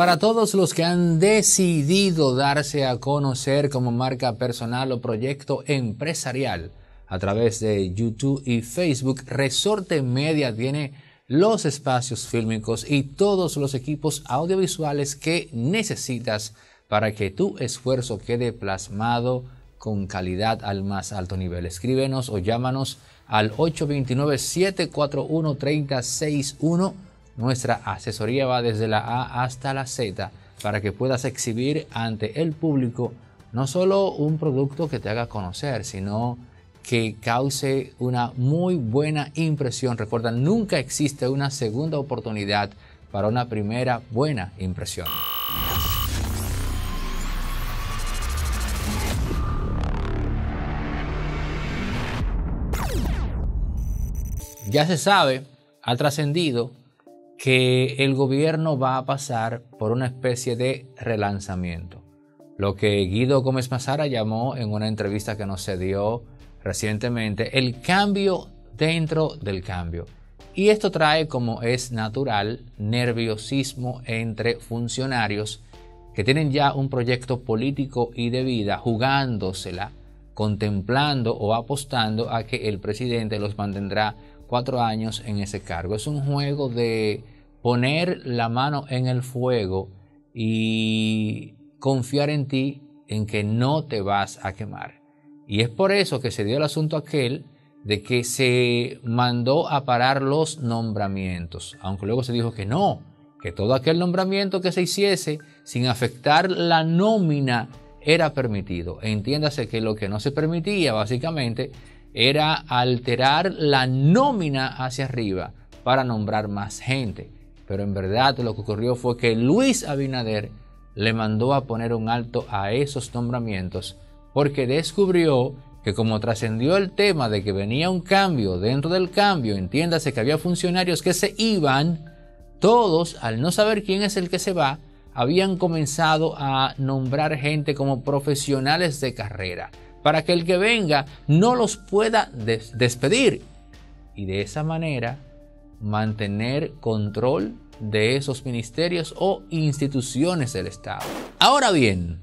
Para todos los que han decidido darse a conocer como marca personal o proyecto empresarial a través de YouTube y Facebook, Resorte Media tiene los espacios fílmicos y todos los equipos audiovisuales que necesitas para que tu esfuerzo quede plasmado con calidad al más alto nivel. Escríbenos o llámanos al 829-741-3061 nuestra asesoría va desde la A hasta la Z para que puedas exhibir ante el público no solo un producto que te haga conocer, sino que cause una muy buena impresión. Recuerda, nunca existe una segunda oportunidad para una primera buena impresión. Ya se sabe, ha trascendido que el gobierno va a pasar por una especie de relanzamiento. Lo que Guido Gómez Mazara llamó en una entrevista que nos dio recientemente el cambio dentro del cambio. Y esto trae, como es natural, nerviosismo entre funcionarios que tienen ya un proyecto político y de vida jugándosela, contemplando o apostando a que el presidente los mantendrá cuatro años en ese cargo. Es un juego de poner la mano en el fuego y confiar en ti en que no te vas a quemar. Y es por eso que se dio el asunto aquel de que se mandó a parar los nombramientos, aunque luego se dijo que no, que todo aquel nombramiento que se hiciese sin afectar la nómina era permitido. Entiéndase que lo que no se permitía básicamente era alterar la nómina hacia arriba para nombrar más gente. Pero en verdad lo que ocurrió fue que Luis Abinader le mandó a poner un alto a esos nombramientos porque descubrió que como trascendió el tema de que venía un cambio dentro del cambio, entiéndase que había funcionarios que se iban, todos, al no saber quién es el que se va, habían comenzado a nombrar gente como profesionales de carrera para que el que venga no los pueda despedir. Y de esa manera mantener control de esos ministerios o instituciones del Estado. Ahora bien,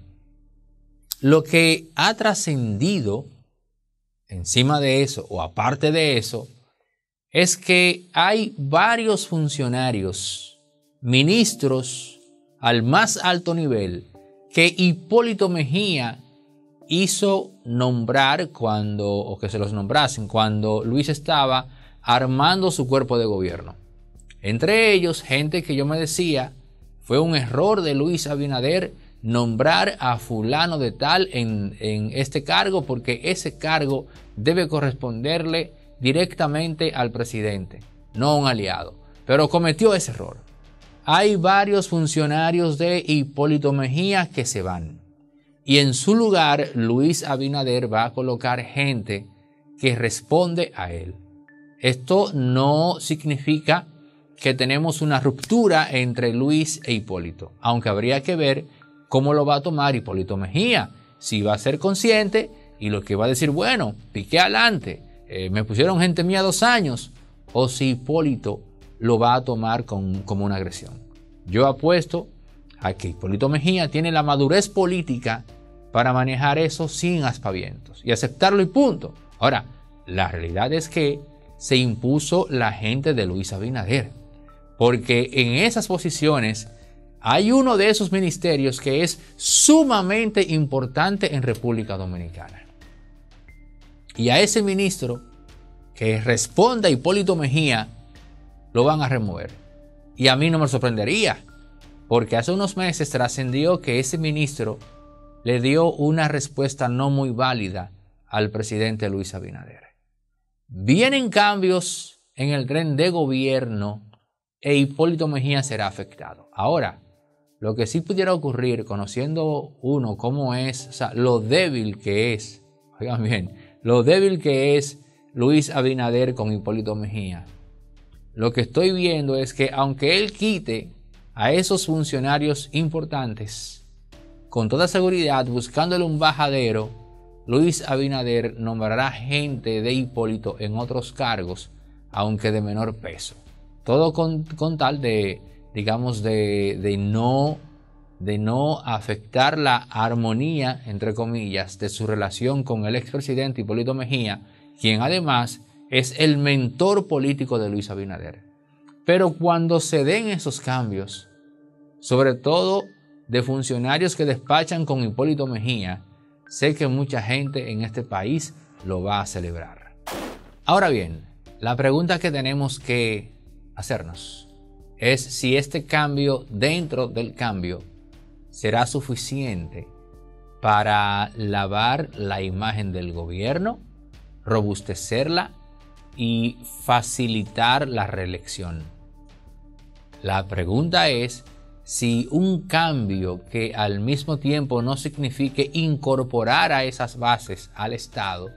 lo que ha trascendido encima de eso o aparte de eso es que hay varios funcionarios, ministros al más alto nivel, que Hipólito Mejía hizo nombrar cuando, o que se los nombrasen, cuando Luis estaba armando su cuerpo de gobierno. Entre ellos, gente que yo me decía, fue un error de Luis Abinader nombrar a fulano de tal en, en este cargo porque ese cargo debe corresponderle directamente al presidente, no a un aliado. Pero cometió ese error. Hay varios funcionarios de Hipólito Mejía que se van. Y en su lugar, Luis Abinader va a colocar gente que responde a él. Esto no significa que tenemos una ruptura entre Luis e Hipólito, aunque habría que ver cómo lo va a tomar Hipólito Mejía, si va a ser consciente y lo que va a decir, bueno, piqué adelante, eh, me pusieron gente mía dos años, o si Hipólito lo va a tomar como una agresión. Yo apuesto a que Hipólito Mejía tiene la madurez política para manejar eso sin aspavientos y aceptarlo y punto. Ahora, la realidad es que se impuso la gente de Luis Abinader, porque en esas posiciones hay uno de esos ministerios que es sumamente importante en República Dominicana. Y a ese ministro que responda Hipólito Mejía, lo van a remover. Y a mí no me sorprendería, porque hace unos meses trascendió que ese ministro le dio una respuesta no muy válida al presidente Luis Abinader. Vienen cambios en el tren de gobierno e Hipólito Mejía será afectado. Ahora, lo que sí pudiera ocurrir, conociendo uno cómo es, o sea, lo débil que es, oigan bien, lo débil que es Luis Abinader con Hipólito Mejía. Lo que estoy viendo es que aunque él quite a esos funcionarios importantes, con toda seguridad, buscándole un bajadero, Luis Abinader nombrará gente de Hipólito en otros cargos, aunque de menor peso. Todo con, tal de, digamos, de, no de no afectar la armonía, entre comillas, de su relación con el expresidente Hipólito Mejía, quien además es el mentor político de Luis Abinader. Pero cuando se den esos cambios, sobre todo de funcionarios que despachan con Hipólito Mejía, sé que mucha gente en este país lo va a celebrar. Ahora bien, la pregunta que tenemos que hacernos es si este cambio dentro del cambio será suficiente para lavar la imagen del gobierno, robustecerla y facilitar la reelección. La pregunta es si un cambio que al mismo tiempo no signifique incorporar a esas bases al Estado,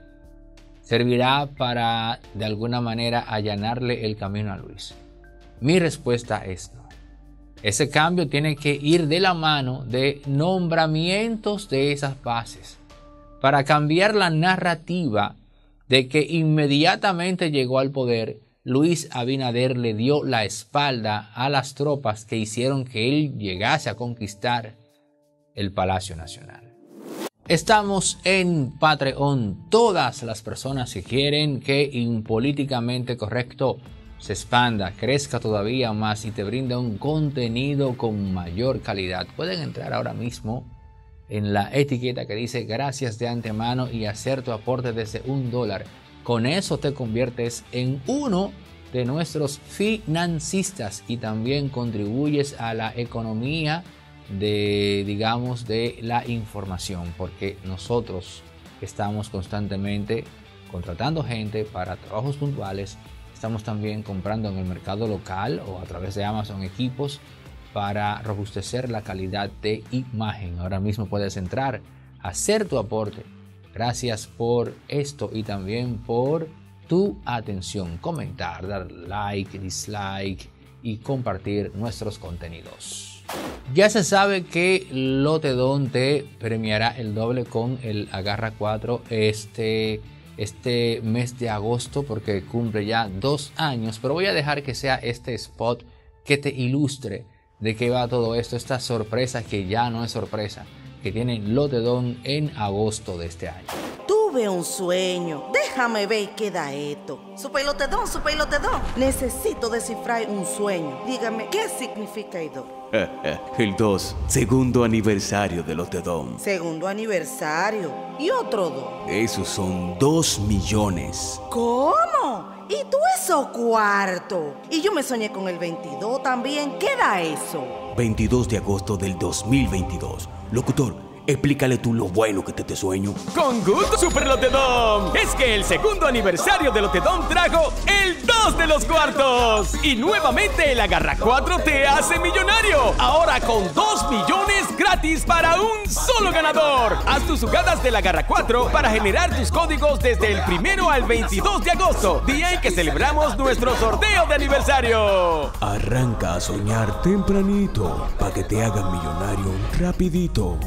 servirá para de alguna manera allanarle el camino a Luis. Mi respuesta es no. Ese cambio tiene que ir de la mano de nombramientos de esas bases para cambiar la narrativa de que inmediatamente llegó al poder, Luis Abinader le dio la espalda a las tropas que hicieron que él llegase a conquistar el Palacio Nacional. Estamos en Patreon. Todas las personas que quieren que Impolíticamente Correcto se expanda, crezca todavía más y te brinde un contenido con mayor calidad, pueden entrar ahora mismo en la etiqueta que dice gracias de antemano y hacer tu aporte desde un dólar. Con eso te conviertes en uno de nuestros financistas y también contribuyes a la economía de, digamos, de la información, porque nosotros estamos constantemente contratando gente para trabajos puntuales, estamos también comprando en el mercado local o a través de Amazon equipos para robustecer la calidad de imagen. Ahora mismo puedes entrar, hacer tu aporte. Gracias por esto y también por tu atención. Comentar, dar like, dislike y compartir nuestros contenidos. Ya se sabe que Lotedon te premiará el doble con el Agarra 4 este, este mes de agosto porque cumple ya dos años. Pero voy a dejar que sea este spot que te ilustre de qué va todo esto, esta sorpresa que ya no es sorpresa, que tiene Lotedon en agosto de este año. Tuve un sueño, déjame ver qué da esto. Super Lotedon, Super Lotedon. Necesito descifrar un sueño. Dígame, ¿qué significa Idor? El 2, segundo aniversario de Lotedom. Segundo aniversario. ¿Y otro 2? Esos son 2 millones. ¿Cómo? ¿Y tú eso cuarto? Y yo me soñé con el 22 también. ¿Qué da eso? 22 de agosto del 2022. Locutor, Explícale tú lo bueno que te te sueño. Con gusto, Super Lotedom. Es que el segundo aniversario de Lotedom trajo el 2 de los cuartos. Y nuevamente el Agarra 4 te hace millonario. Ahora con 2 millones gratis para un solo ganador. Haz tus jugadas del Agarra 4 para generar tus códigos desde el primero al 22 de agosto, día en que celebramos nuestro sorteo de aniversario. Arranca a soñar tempranito para que te hagan millonario rapidito.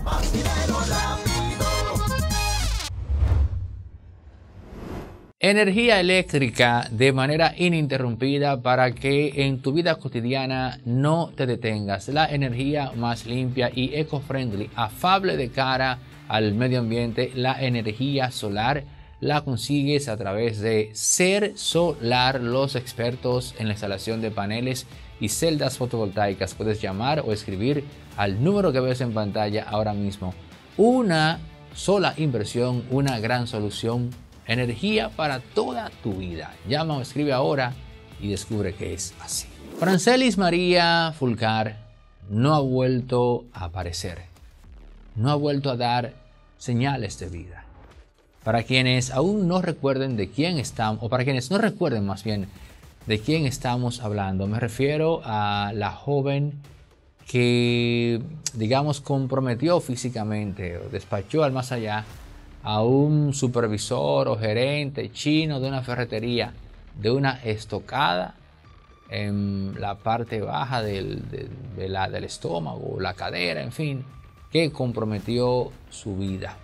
Energía eléctrica de manera ininterrumpida para que en tu vida cotidiana no te detengas. La energía más limpia y eco-friendly, afable de cara al medio ambiente, la energía solar la consigues a través de Ser Solar, los expertos en la instalación de paneles y celdas fotovoltaicas. Puedes llamar o escribir al número que ves en pantalla ahora mismo. Una sola inversión, una gran solución, energía para toda tu vida. Llama o escribe ahora y descubre que es así. Francelis María Fulcar no ha vuelto a aparecer, no ha vuelto a dar señales de vida. Para quienes aún no recuerden de quién estamos, o para quienes no recuerden más bien de quién estamos hablando, me refiero a la joven que, digamos, comprometió físicamente o despachó al más allá a un supervisor o gerente chino de una ferretería de una estocada en la parte baja del, la, del estómago, la cadera, en fin, que comprometió su vida.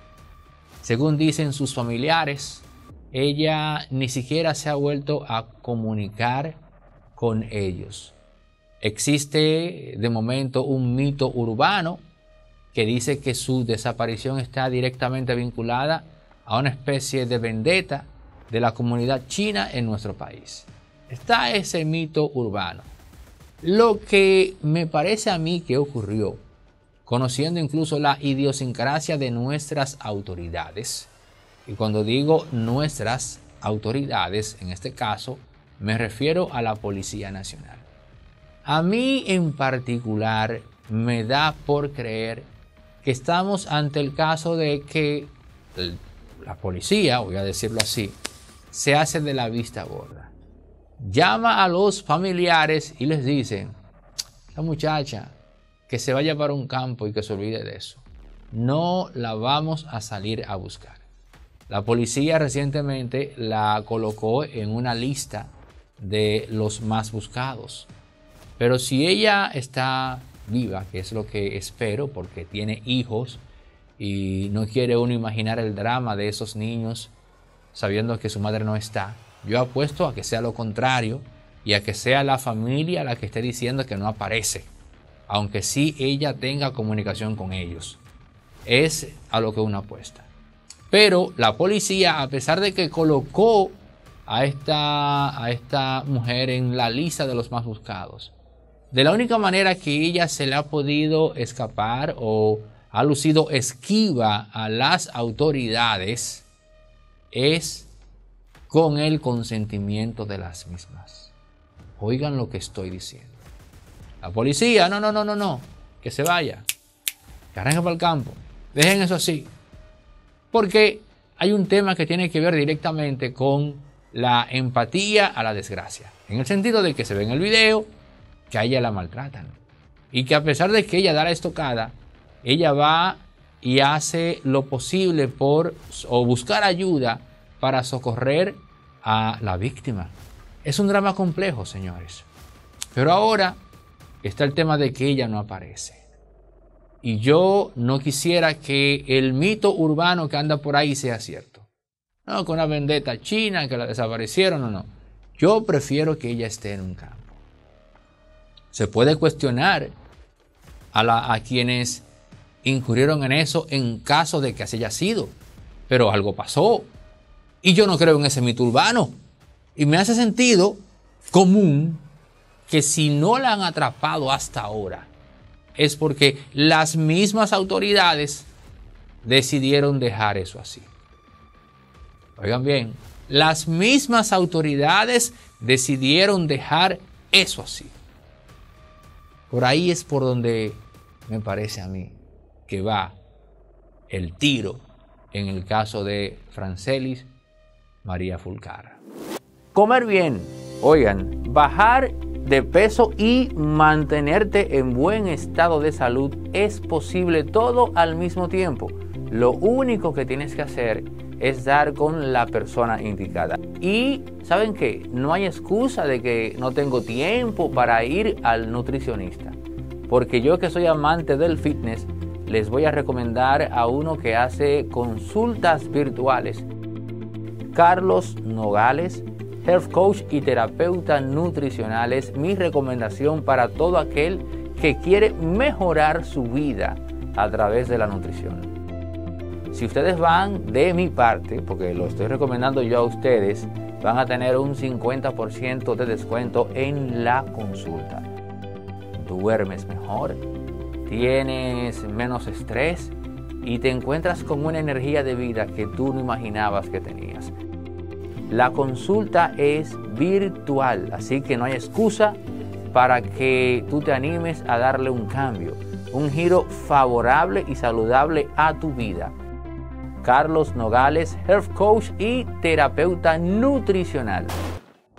Según dicen sus familiares, ella ni siquiera se ha vuelto a comunicar con ellos. Existe de momento un mito urbano que dice que su desaparición está directamente vinculada a una especie de vendetta de la comunidad china en nuestro país. Está ese mito urbano. Lo que me parece a mí que ocurrió, conociendo incluso la idiosincrasia de nuestras autoridades, y cuando digo nuestras autoridades, en este caso, me refiero a la Policía Nacional. A mí en particular me da por creer que estamos ante el caso de que la policía, voy a decirlo así, se hace de la vista gorda. Llama a los familiares y les dice, la muchacha, que se vaya para un campo y que se olvide de eso. No la vamos a salir a buscar. La policía recientemente la colocó en una lista de los más buscados. Pero si ella está viva, que es lo que espero, porque tiene hijos y no quiere uno imaginar el drama de esos niños sabiendo que su madre no está, yo apuesto a que sea lo contrario y a que sea la familia la que esté diciendo que no aparece, aunque sí ella tenga comunicación con ellos. Es a lo que uno apuesta. Pero la policía, a pesar de que colocó a esta, a esta mujer en la lista de los más buscados, de la única manera que ella se le ha podido escapar o ha lucido esquiva a las autoridades es con el consentimiento de las mismas. Oigan lo que estoy diciendo. La policía, no, no, no, no, no, que se vaya, que arranque para el campo, dejen eso así. Porque hay un tema que tiene que ver directamente con la empatía a la desgracia. En el sentido de que se ve en el video, que a ella la maltratan. Y que a pesar de que ella da la estocada, ella va y hace lo posible por o buscar ayuda para socorrer a la víctima. Es un drama complejo, señores. Pero ahora está el tema de que ella no aparece. Y yo no quisiera que el mito urbano que anda por ahí sea cierto. No, con una vendetta china que la desaparecieron o no. Yo prefiero que ella esté en un campo. Se puede cuestionar a, a quienes incurrieron en eso en caso de que así haya sido. Pero algo pasó. Y yo no creo en ese mito urbano. Y me hace sentido común que si no la han atrapado hasta ahora, es porque las mismas autoridades decidieron dejar eso así. Oigan bien, las mismas autoridades decidieron dejar eso así. Por ahí es por donde me parece a mí que va el tiro en el caso de Francelis María Fulcar. Comer bien, oigan, bajar de peso y mantenerte en buen estado de salud es posible todo al mismo tiempo. Lo único que tienes que hacer es dar con la persona indicada. Y saben qué, no hay excusa de que no tengo tiempo para ir al nutricionista. Porque yo que soy amante del fitness, les voy a recomendar a uno que hace consultas virtuales. Carlos Nogales, health coach y terapeuta nutricional, es mi recomendación para todo aquel que quiere mejorar su vida a través de la nutrición. Si ustedes van de mi parte, porque lo estoy recomendando yo a ustedes, van a tener un 50% de descuento en la consulta. Duermes mejor, tienes menos estrés y te encuentras con una energía de vida que tú no imaginabas que tenías. La consulta es virtual, así que no hay excusa para que tú te animes a darle un cambio, un giro favorable y saludable a tu vida. Carlos Nogales, Health Coach y terapeuta nutricional.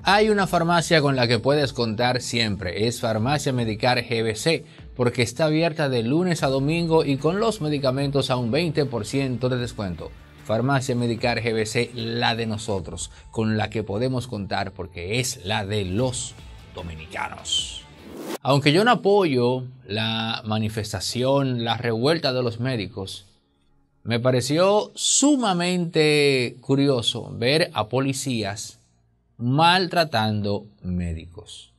Hay una farmacia con la que puedes contar siempre, es Farmacia Medicar GBC, porque está abierta de lunes a domingo y con los medicamentos a un 20% de descuento. Farmacia Medicar GBC, la de nosotros, con la que podemos contar porque es la de los dominicanos. Aunque yo no apoyo la manifestación, la revuelta de los médicos, me pareció sumamente curioso ver a policías maltratando médicos.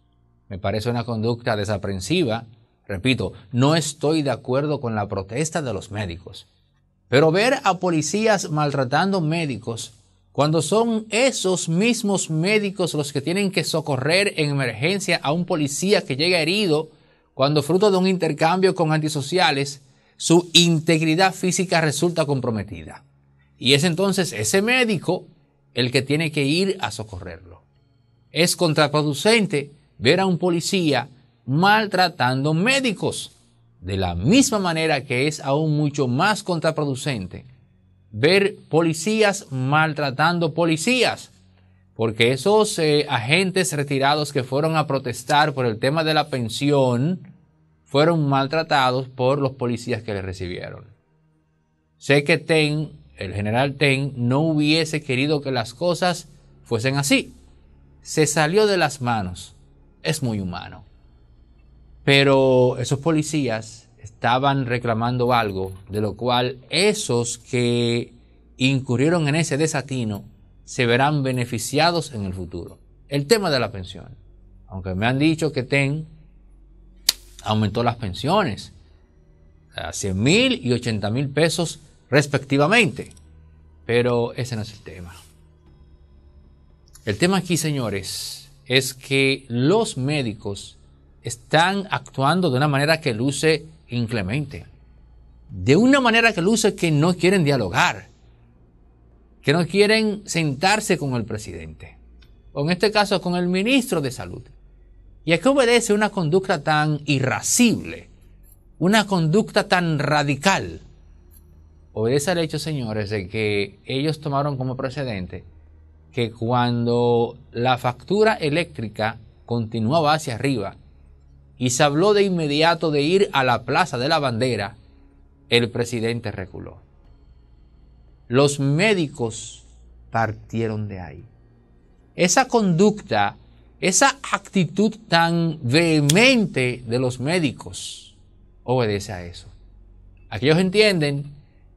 Me parece una conducta desaprensiva Repito, no estoy de acuerdo con la protesta de los médicos. Pero ver a policías maltratando médicos cuando son esos mismos médicos los que tienen que socorrer en emergencia a un policía que llega herido, cuando fruto de un intercambio con antisociales, su integridad física resulta comprometida. Y es entonces ese médico el que tiene que ir a socorrerlo. Es contraproducente ver a un policía maltratando médicos, de la misma manera que es aún mucho más contraproducente ver policías maltratando policías, porque esos eh, agentes retirados que fueron a protestar por el tema de la pensión fueron maltratados por los policías que le recibieron. Sé que Ten, el general Ten, no hubiese querido que las cosas fuesen así. Se salió de las manos. Es muy humano. Pero esos policías estaban reclamando algo de lo cual esos que incurrieron en ese desatino se verán beneficiados en el futuro. El tema de la pensión. Aunque me han dicho que TEN aumentó las pensiones a 100 mil y 80 mil pesos respectivamente. Pero ese no es el tema. El tema aquí, señores, es que los médicos están actuando de una manera que luce inclemente. De una manera que luce que no quieren dialogar, que no quieren sentarse con el presidente, o en este caso con el ministro de Salud. Y a qué obedece una conducta tan irascible, una conducta tan radical. Obedece al hecho, señores, de que ellos tomaron como precedente que cuando la factura eléctrica continuaba hacia arriba y se habló de inmediato de ir a la Plaza de la Bandera, el presidente reculó. Los médicos partieron de ahí. Esa conducta, esa actitud tan vehemente de los médicos obedece a eso. Aquellos entienden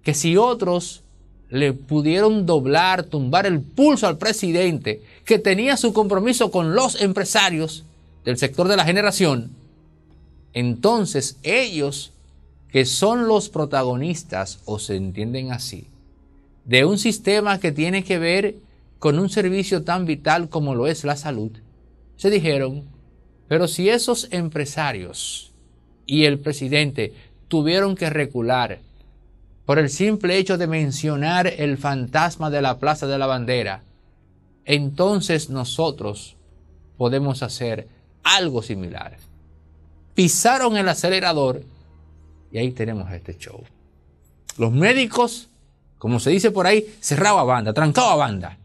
que si otros le pudieron doblar, tumbar el pulso al presidente que tenía su compromiso con los empresarios del sector de la generación, entonces ellos, que son los protagonistas, o se entienden así, de un sistema que tiene que ver con un servicio tan vital como lo es la salud, se dijeron, pero si esos empresarios y el presidente tuvieron que recular por el simple hecho de mencionar el fantasma de la Plaza de la Bandera, entonces nosotros podemos hacer algo similar pisaron el acelerador y ahí tenemos este show. Los médicos, como se dice por ahí, cerraba banda, trancaba banda.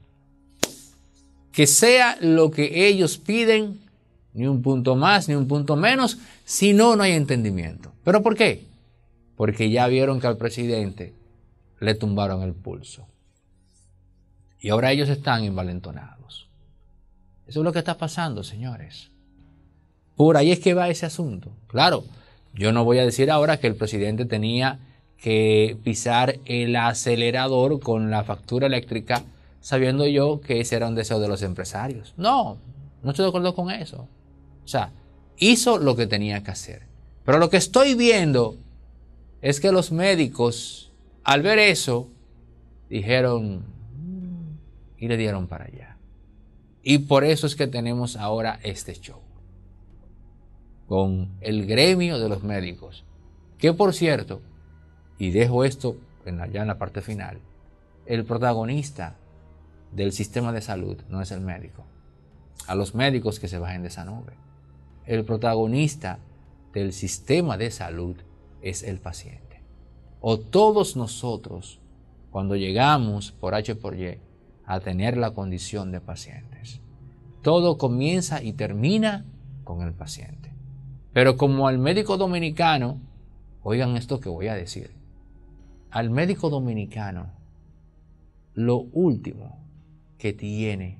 Que sea lo que ellos piden, ni un punto más, ni un punto menos, si no, no hay entendimiento. ¿Pero por qué? Porque ya vieron que al presidente le tumbaron el pulso. Y ahora ellos están envalentonados. Eso es lo que está pasando, señores. Por ahí es que va ese asunto. Claro, yo no voy a decir ahora que el presidente tenía que pisar el acelerador con la factura eléctrica sabiendo yo que ese era un deseo de los empresarios. No, no estoy de acuerdo con eso. O sea, hizo lo que tenía que hacer. Pero lo que estoy viendo es que los médicos, al ver eso, dijeron y le dieron para allá. Y por eso es que tenemos ahora este show con el gremio de los médicos. Que por cierto, y dejo esto ya en la parte final, el protagonista del sistema de salud no es el médico. A los médicos que se bajen de esa nube. El protagonista del sistema de salud es el paciente. O todos nosotros, cuando llegamos por H por Y a tener la condición de pacientes. Todo comienza y termina con el paciente. Pero como al médico dominicano, oigan esto que voy a decir, al médico dominicano, lo último que tiene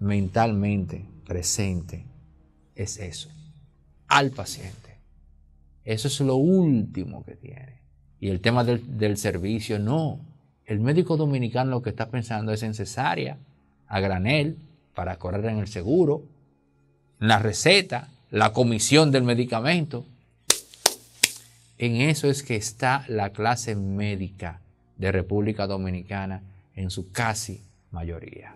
mentalmente presente es eso, al paciente. Eso es lo último que tiene. Y el tema del, del servicio, no. El médico dominicano lo que está pensando es en cesárea, a granel, para correr en el seguro, en la receta, la comisión del medicamento. En eso es que está la clase médica de República Dominicana en su casi mayoría.